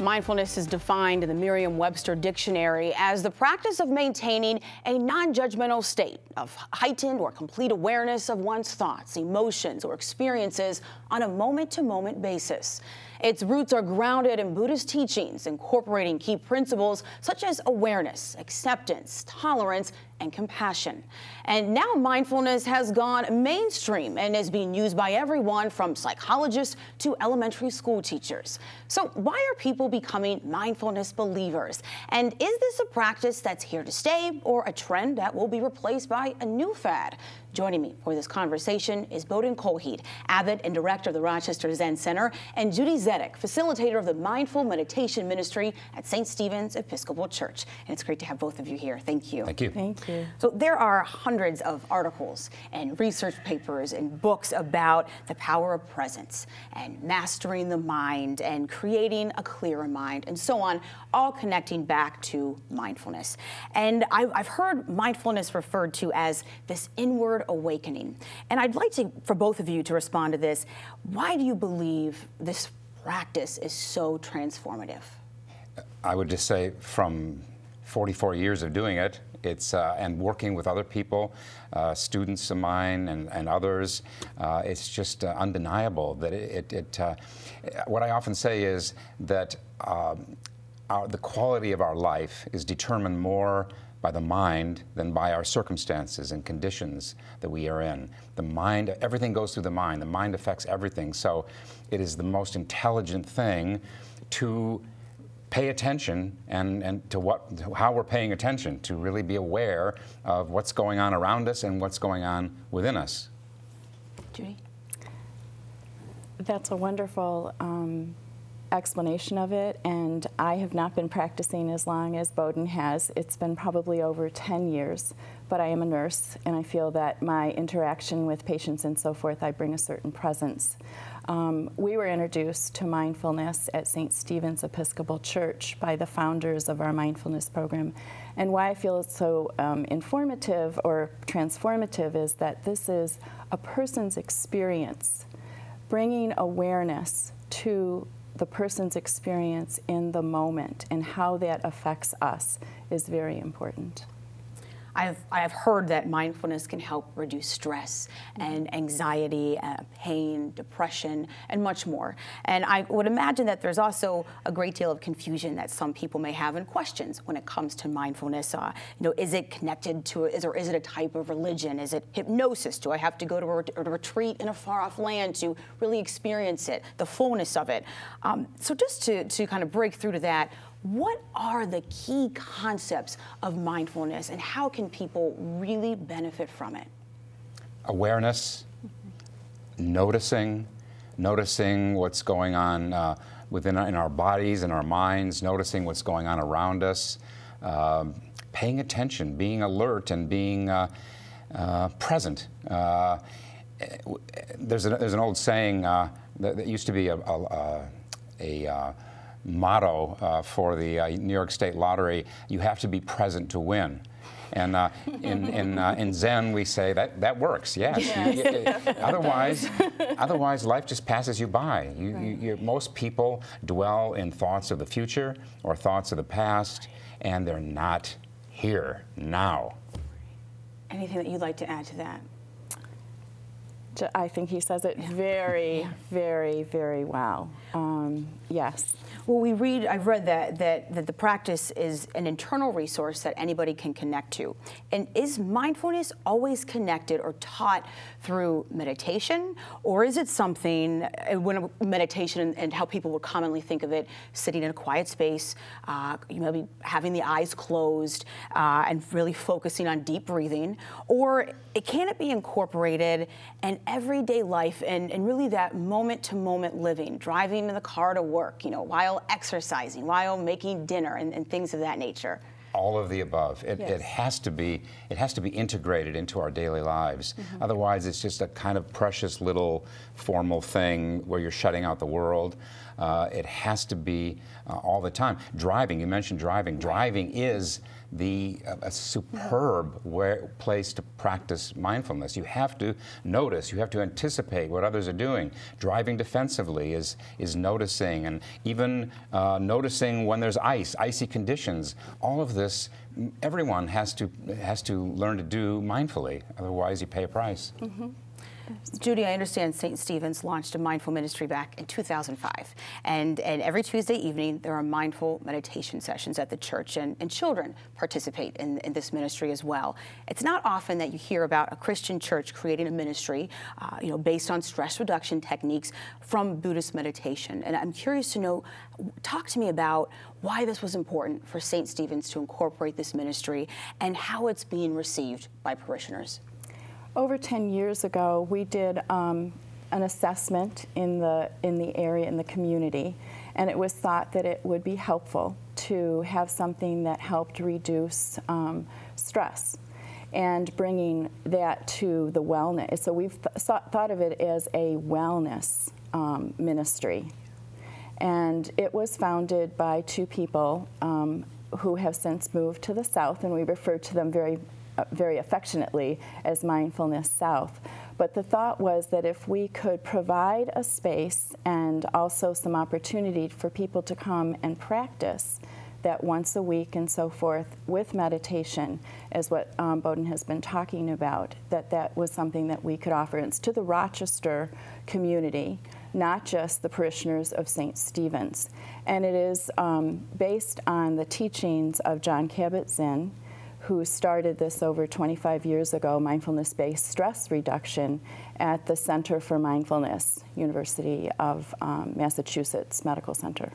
Mindfulness is defined in the Merriam Webster Dictionary as the practice of maintaining a non judgmental state of heightened or complete awareness of one's thoughts, emotions, or experiences on a moment to moment basis. Its roots are grounded in Buddhist teachings, incorporating key principles such as awareness, acceptance, tolerance, and compassion. And now mindfulness has gone mainstream and is being used by everyone from psychologists to elementary school teachers. So, why are people becoming mindfulness believers? And is this a practice that's here to stay or a trend that will be replaced by a new fad? Joining me for this conversation is Bodhin Kjolhede, abbot and director of the Rochester Zen Center, and Judy Zettek, facilitator of the Mindful Meditation Ministry at St. Stephen's Episcopal Church. And it's great to have both of you here. Thank you. Thank you. Thank you. So there are hundreds of articles and research papers and books about the power of presence and mastering the mind and creating a clearer mind and so on, all connecting back to mindfulness. And I, have heard mindfulness referred to as this inward awakening. And I'd like to, for both of you to respond to this. Why do you believe this practice is so transformative? I would just say from 44 years of doing it, it's uh, and working with other people, uh, students of mine and, and others. Uh, it's just uh, undeniable that it. it, it uh, what I often say is that um, our, the quality of our life is determined more by the mind than by our circumstances and conditions that we are in. The mind, everything goes through the mind. The mind affects everything. So it is the most intelligent thing to pay attention and, and to what to how we're paying attention to really be aware of what's going on around us and what's going on within us. Judy? That's a wonderful um, explanation of it, and I have not been practicing as long as Bodhin has. It's been probably over 10 years, but I am a nurse, and I feel that my interaction with patients and so forth, I bring a certain presence. Um, we were introduced to mindfulness at St. Stephen's Episcopal Church by the founders of our mindfulness program. And why I feel it's so um, informative or transformative is that this is a person's experience, bringing awareness to the person's experience in the moment and how that affects us is very important. I've, I've heard that mindfulness can help reduce stress and anxiety, uh, pain, depression, and much more. And I would imagine that there's also a great deal of confusion that some people may have and questions when it comes to mindfulness. Uh, you know, is it connected to, is, or is it a type of religion? Is it hypnosis? Do I have to go to a, a retreat in a far off land to really experience it, the fullness of it? Um, so just to, to kind of break through to that, what are the key concepts of mindfulness and how can people really benefit from it? Awareness, noticing, noticing what's going on uh, within our, in our bodies and our minds, noticing what's going on around us, um, paying attention, being alert, and being uh, uh, present. Uh, there's, a, there's an old saying uh, that, that, used to be a, a, a, a motto uh, for the uh, New York State Lottery, you have to be present to win. And uh, in, in, uh, in Zen, we say that that works, yes. yes. You, you, otherwise, otherwise, life just passes you by. You, right. you, most people dwell in thoughts of the future or thoughts of the past, and they're not here, now. Anything that you'd like to add to that? I think he says it yeah. very, yeah. very, very well. Um, yes. Well, we read, I've read that, that, that the practice is an internal resource that anybody can connect to. And is mindfulness always connected or taught through meditation? Or is it something, uh, when meditation and, how people would commonly think of it, sitting in a quiet space, uh, you maybe having the eyes closed uh, and really focusing on deep breathing? Or it, can it be incorporated in everyday life and, and really that moment to moment living, driving in the car to work, you know, while exercising, while making dinner, and, and things of that nature? all of the above. It, yes. it, has to be it has to be integrated into our daily lives. Mm-hmm. Otherwise, it's just a kind of precious little formal thing where you're shutting out the world. Uh, it has to be uh, all the time. Driving, you mentioned driving. Driving is the uh, a superb where, place to practice mindfulness. You have to notice, you have to anticipate what others are doing. Driving defensively is is noticing, and even uh, noticing when there's ice, icy conditions. All of this, everyone has to has to learn to do mindfully. Otherwise, you pay a price. Mm -hmm. Judy, I understand St. Stephen's launched a mindful ministry back in 2005. And, and every Tuesday evening, there are mindful meditation sessions at the church, and, and children participate in, in this ministry as well. It's not often that you hear about a Christian church creating a ministry uh, you know, based on stress reduction techniques from Buddhist meditation. And I'm curious to know, talk to me about why this was important for St. Stephen's to incorporate this ministry and how it's being received by parishioners over 10 years ago, we did um, an assessment in the, in the area, in the community, and it was thought that it would be helpful to have something that helped reduce um, stress and bringing that to the wellness. So we've th thought of it as a wellness um, ministry. And it was founded by two people um, who have since moved to the South, and we refer to them very very affectionately as Mindfulness South. But the thought was that if we could provide a space and also some opportunity for people to come and practice that once a week and so forth with meditation, as what um, Bodhin has been talking about, that that was something that we could offer. it's to the Rochester community, not just the parishioners of St. Stephen's. And it is um, based on the teachings of Jon Kabat-Zinn, who started this over 25 years ago, mindfulness-based stress reduction at the Center for Mindfulness, University of um, Massachusetts Medical Center.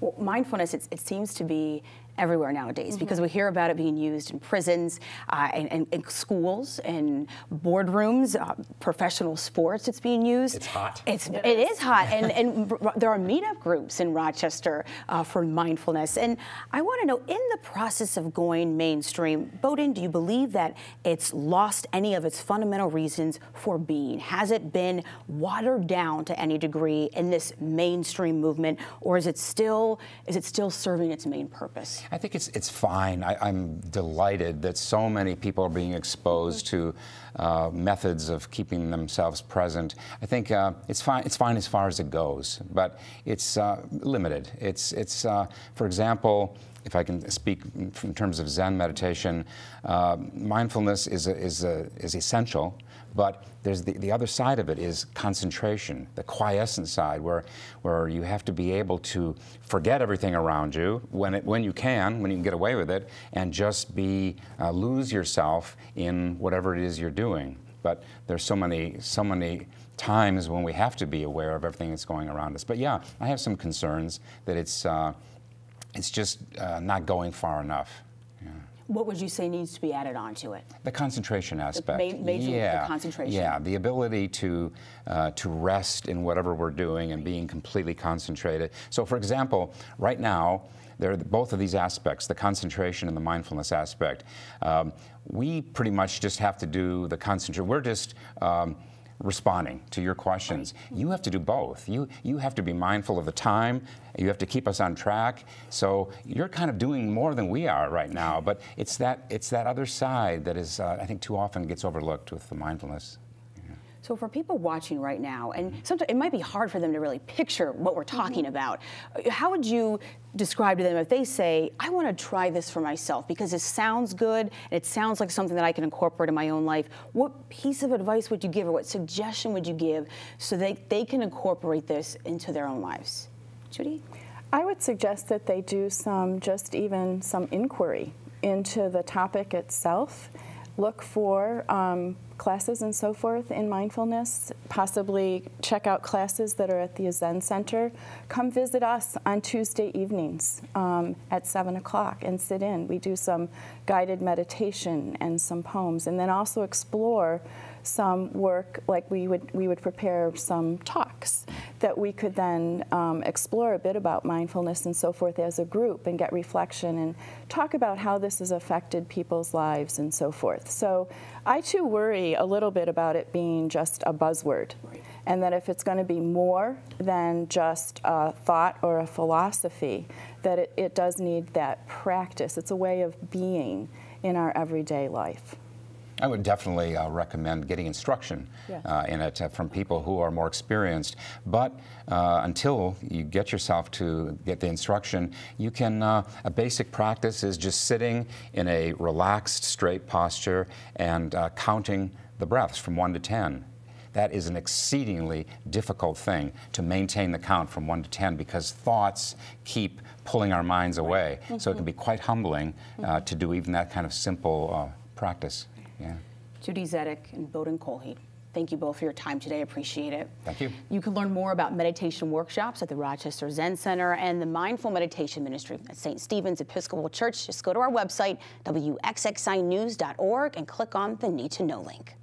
Well, mindfulness, it, it seems to be everywhere nowadays mm -hmm. because we hear about it being used in prisons uh, and, and, and, schools and boardrooms, uh, professional sports. It's being used. It's hot. It's it, it is. is hot, and and there are meetup groups in Rochester uh, for mindfulness. And I want to know, in the process of going mainstream, Bodhin, do you believe that it's lost any of its fundamental reasons for being? Has it been watered down to any degree in this mainstream movement, or is it still is it still serving its main purpose? I think it's, it's fine. I, am delighted that so many people are being exposed to uh, methods of keeping themselves present. I think uh, it's, fine, it's fine as far as it goes, but it's uh, limited. It's, it's uh, for example, if I can speak in terms of Zen meditation, uh, mindfulness is, a, is, a, is essential but there's the, the other side of it is concentration, the quiescent side, where, where you have to be able to forget everything around you when, it, when you can, when you can get away with it, and just be, uh, lose yourself in whatever it is you're doing. But there's so many, so many times when we have to be aware of everything that's going around us. But yeah, I have some concerns that it's, uh, it's just uh, not going far enough. What would you say needs to be added onto it? The concentration aspect. The major yeah. the concentration. Yeah, the ability to uh, to rest in whatever we're doing and being completely concentrated. So, for example, right now. There are both of these aspects, the concentration and the mindfulness aspect. Um, we pretty much just have to do the concentration. We're just um, responding to your questions. You have to do both. You, you have to be mindful of the time. You have to keep us on track. So you're kind of doing more than we are right now. But it's that, it's that other side that is, uh, I think, too often gets overlooked with the mindfulness. So for people watching right now, and sometimes it might be hard for them to really picture what we're talking mm -hmm. about, how would you describe to them if they say, I want to try this for myself because it sounds good and it sounds like something that I can incorporate in my own life, what piece of advice would you give or what suggestion would you give so that they can incorporate this into their own lives? Judy? I would suggest that they do some, just even some inquiry into the topic itself. Look for um, classes and so forth in mindfulness, possibly check out classes that are at the Zen Center. Come visit us on Tuesday evenings um, at 7 o'clock and sit in. We do some guided meditation and some poems, and then also explore some work, like we would, we would prepare some talks that we could then um, explore a bit about mindfulness and so forth as a group and get reflection and talk about how this has affected people's lives and so forth. So I too worry a little bit about it being just a buzzword. Right. and that if it's going to be more than just a thought or a philosophy, that it, it does need that practice. It's a way of being in our everyday life. I would definitely uh, recommend getting instruction Yes. uh, in it uh, from people who are more experienced. But uh, until you get yourself to get the instruction, you can, uh, a basic practice is just sitting in a relaxed, straight posture and uh, counting the breaths from one to 10. That is an exceedingly difficult thing to maintain the count from 1 to 10 because thoughts keep pulling our minds away. So it can be quite humbling uh, to do even that kind of simple uh, practice. Yeah. Judy Zettek and Bodhin Kjolhede. Thank you both for your time today. I appreciate it. Thank you. You can learn more about meditation workshops at the Rochester Zen Center and the Mindful Meditation Ministry at St. Stephen's Episcopal Church. Just go to our website, wxxinews.org, and click on the Need to Know link.